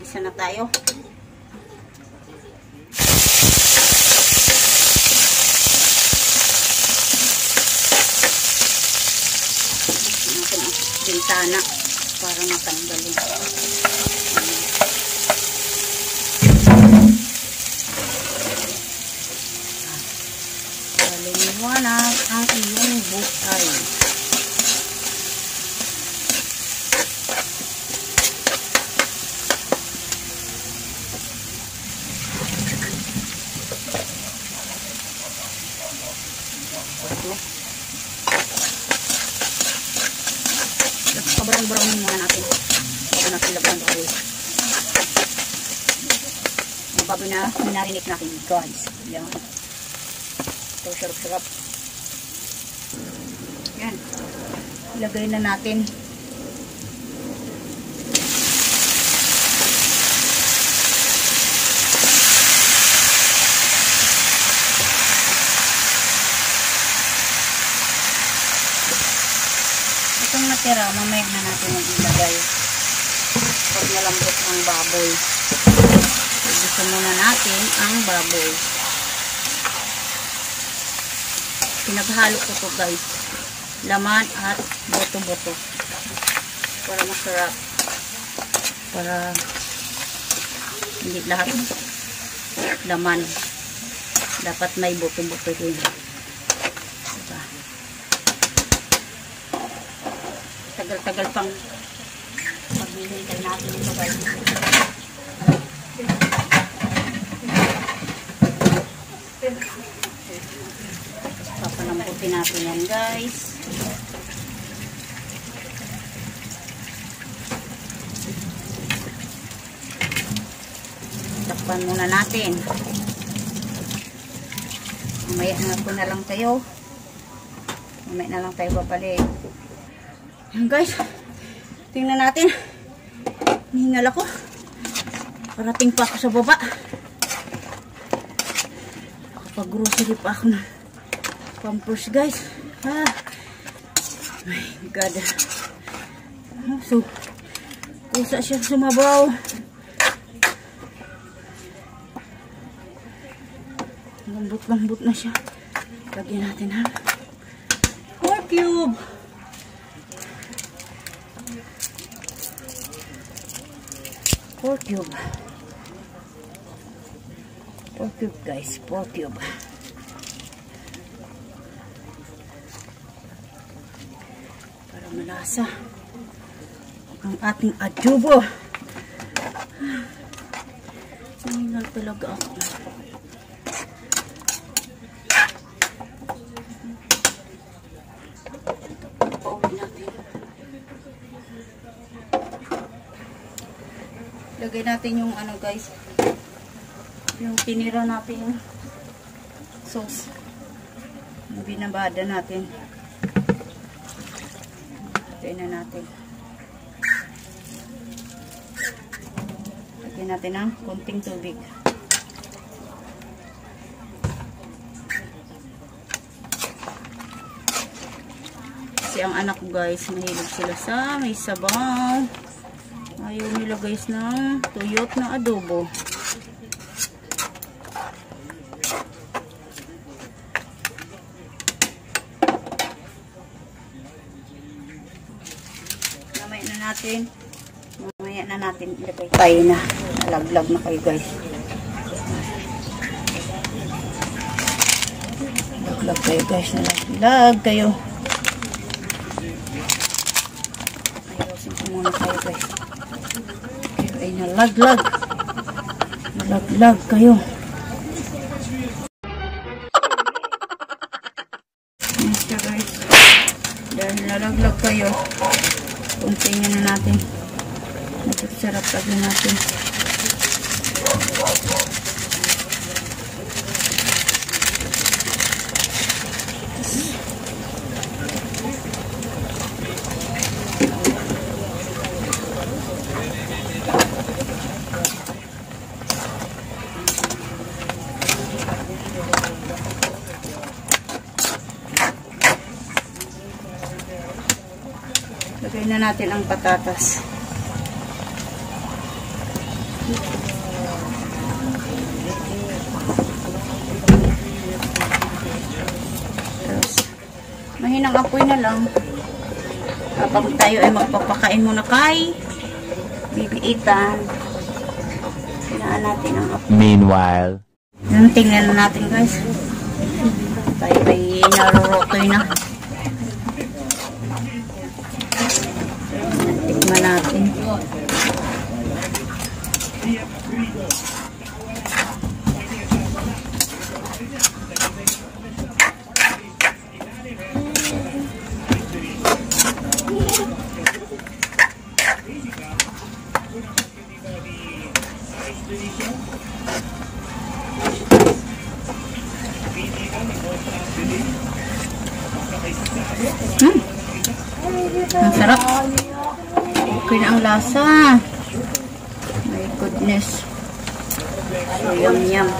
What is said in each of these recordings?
Bisa na tayo. bintana para matanggal yung Kaliniwanag ang iyong buhay. Ito. Pabarang-barang muna natin. Bago natin laban ito. Yung bago na minarinik natin, guys. Yan. Ito, sarap-sarap. Yan. Ilagay na natin. Itong natira, mamaya na natin yung ilagay. Pag nalambot ang baboy. Gusto muna natin ang baboy. Pinaghalo ko to guys. Laman at boto-boto. Para masarap. Para hindi lahat laman. Dapat may boto-boto din. Diba? Tagal-tagal pang maghihintay natin ito guys. Papalambutin natin yan guys. Takpan muna natin. Mamaya na po na lang tayo. Mamaya na lang tayo babalik. Yan guys. Tingnan natin. Hihingal ako. Parating pa ako sa baba. Nakapag-grocery pa ako ng pampers guys. Ah. My God. Ah, So, kusa siya sumabaw. Lambot-lambot na siya. Lagyan natin ha. 4 cube. Four cube. Four cube guys. Four cube. Para malasa. Ang ating adobo. Nangingal talaga ako. Lagay natin yung ano guys. Yung tinira natin sauce. Binabada natin. Lagay na natin. Lagyan natin ng konting tubig. Kasi ang anak ko guys, mahilig sila sa may sabaw. Ayaw nila guys ng tuyot na adobo. Mamaya na natin. Mamaya na natin ilagay tayo na. Nalaglag na kayo guys. Nalaglag kayo guys. Nalaglag kayo. Ayusin ko muna kayo guys. Ay nalaglag. Nalaglag kayo. Ka guys. Dahil nalaglag kayo, kuntingin na natin. Masarap lagyan natin. Lagay na natin ang patatas. Tapos, mahinang apoy na lang. Habang tayo ay magpapakain muna kay bibiitan. Hinaan natin ang apoy. Meanwhile, Yan, tingnan na natin guys. Tayo ay narurotoy na. Tingnan natin. Hmm. Ang sarap. Okay na ang lasa. My goodness. So, yum yum.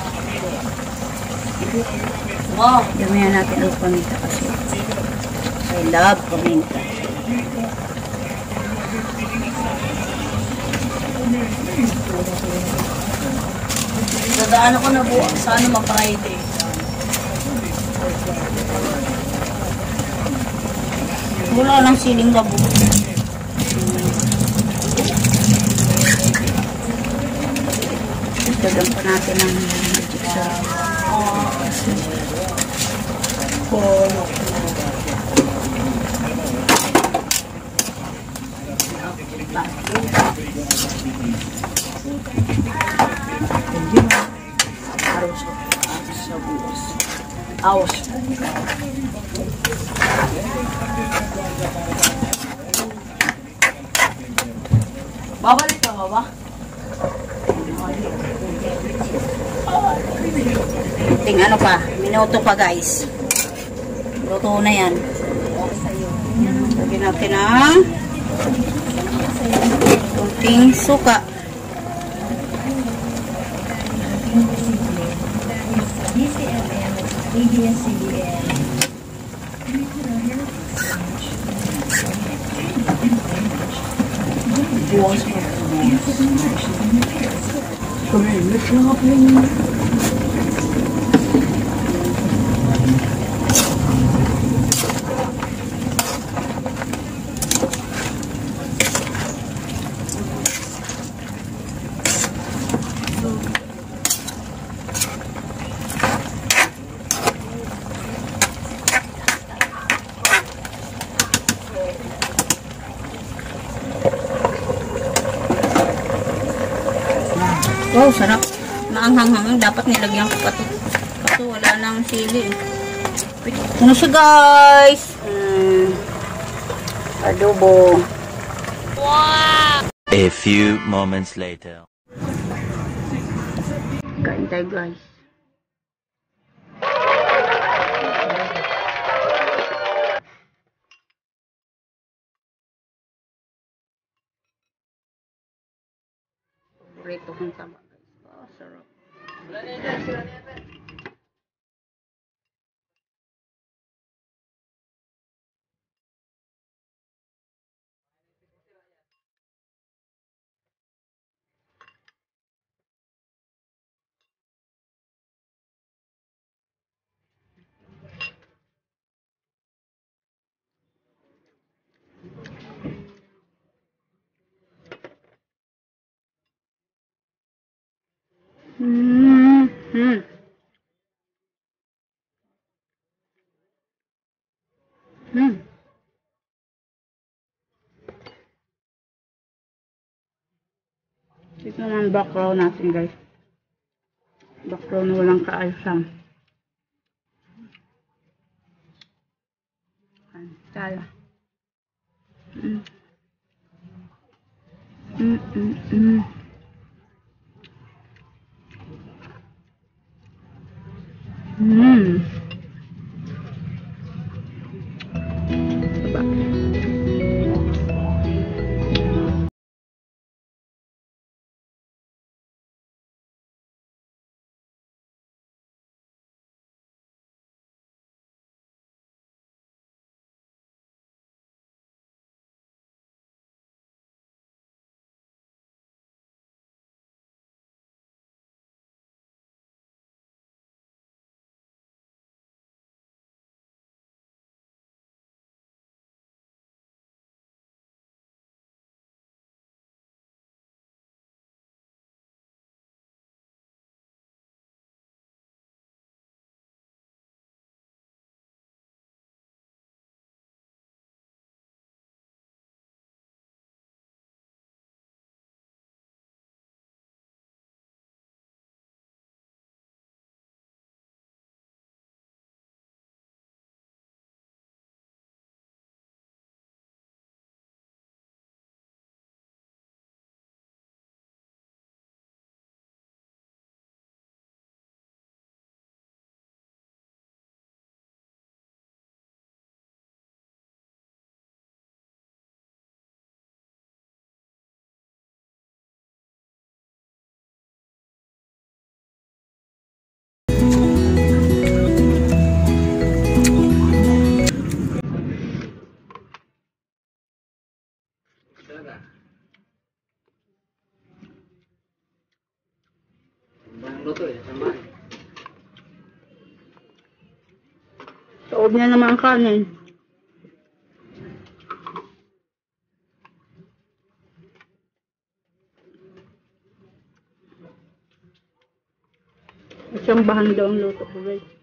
Wow. Damihan natin ang paminta kasi. I love paminta. Dadaan ako na buwan sa ano ma-Friday. Wala lang siling labo. Dagan pa natin ang magic sarap. Buwas. Aos. Babalik ka ba ba? Ting ano pa, minuto pa guys. Luto na yan. Lagyan natin ang kunting suka. Mo. Sorry, I'm. Wow, sarap. Maanghang-hangang. Dapat nilagyan ko pa to. Kaso wala nang sili. eh. Ano siya guys? Mm, adobo. a few moments later. Kain tayo guys. Paborito kong taba guys. Oh, sarap. Mm -hmm. Mm. Ito naman background natin guys. Background walang kaayusan. Ayan, Tala. Mm. Mm -mm -mm. Mm. Ang kanin. Isang bahan daw ang luto ko guys.